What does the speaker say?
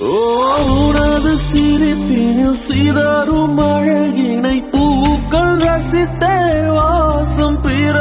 ஓ உனது சிரிப்பினில் சிதறும் அழகினை பூக்கள் ரசித்தே வாசம் பிற